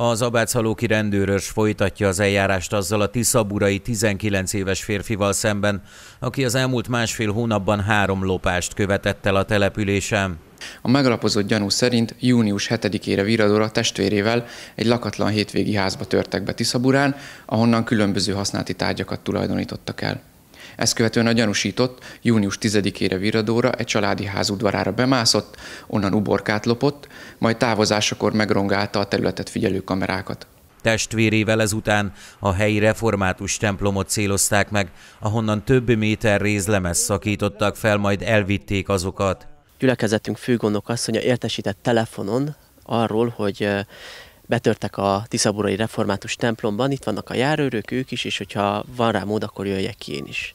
Az abácsalóki rendőrös folytatja az eljárást azzal a tiszaburai 19 éves férfival szemben, aki az elmúlt másfél hónapban három lopást követett el a településen. A megalapozott gyanú szerint június 7-ére Viradora testvérével egy lakatlan hétvégi házba törtek be Tiszaburán, ahonnan különböző használati tárgyakat tulajdonítottak el. Ezt követően a gyanúsított június 10-ére Viradóra egy családi ház udvarára bemászott, onnan uborkát lopott, majd távozásakor megrongálta a területet figyelő kamerákat. Testvérével ezután a helyi református templomot célozták meg, ahonnan több méter rézlemez szakítottak fel, majd elvitték azokat. Gyülekezetünk főgondok asszonya értesített telefonon arról, hogy betörtek a Tiszaburai Református templomban, itt vannak a járőrök, ők is, és hogyha van rá mód, akkor jöjjek ki én is.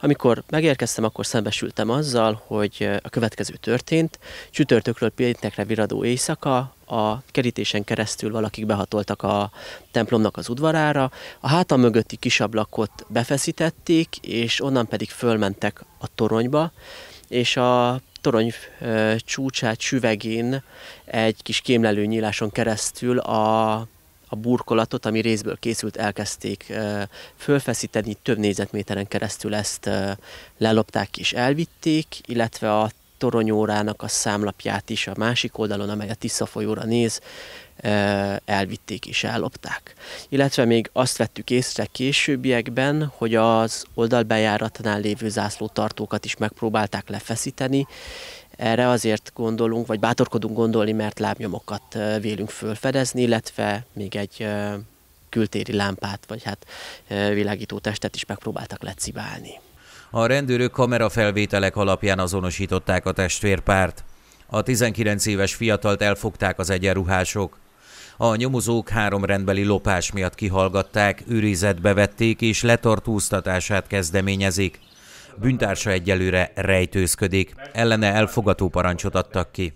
Amikor megérkeztem, akkor szembesültem azzal, hogy a következő történt. Csütörtökről péntekre viradó éjszaka, a kerítésen keresztül valakik behatoltak a templomnak az udvarára, a hátam mögötti kisablakot befeszítették, és onnan pedig fölmentek a toronyba, és a torony csúcsát süvegén egy kis kémlelő nyíláson keresztül a, a burkolatot, ami részből készült, elkezdték fölfeszíteni, több négyzetméteren keresztül ezt lelopták és elvitték, illetve a toronyórának a számlapját is a másik oldalon, amely a Tisza folyóra néz, elvitték és ellopták. Illetve még azt vettük észre későbbiekben, hogy az oldalbejáratnál lévő zászlótartókat is megpróbálták lefeszíteni, erre azért gondolunk, vagy bátorkodunk gondolni, mert lábnyomokat vélünk fölfedezni, illetve még egy kültéri lámpát, vagy hát világító testet is megpróbáltak lecibálni. A rendőrök kamerafelvételek alapján azonosították a testvérpárt. A 19 éves fiatalt elfogták az egyenruhások. A nyomozók három rendbeli lopás miatt kihallgatták, őrizetbe vették és letartóztatását kezdeményezik. Bűntársa egyelőre rejtőzködik, ellene elfogató parancsot adtak ki.